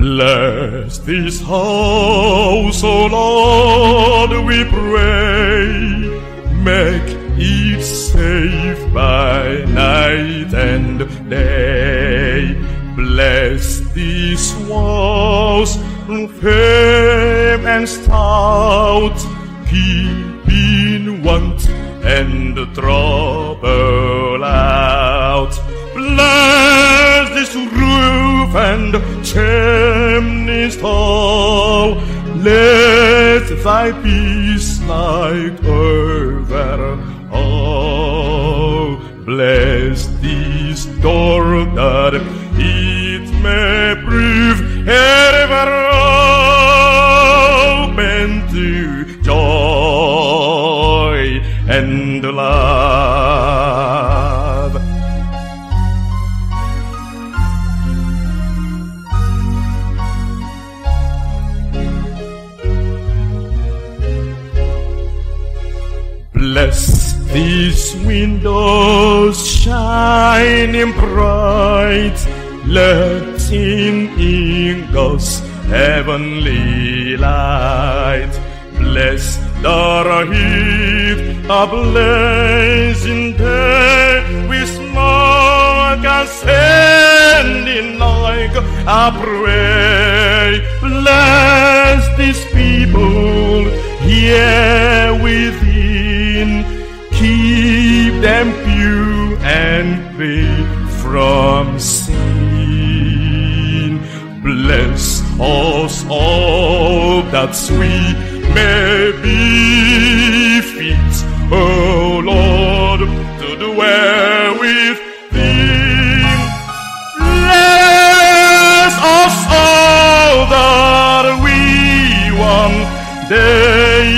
Bless this house, O Lord, we pray. Make it safe by night and day. Bless these walls, firm and stout, keeping want and trouble out. Bless this roof and chimneys tall. Let thy peace like over all. Bless this door that Bless these windows shining bright, letting in God's heavenly light. Bless the heat, a blazing day with smoke ascending like a pray. And free from sin. Bless us all that we may be fit, oh Lord, to dwell with thee. Bless us all that we one day